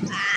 Bye.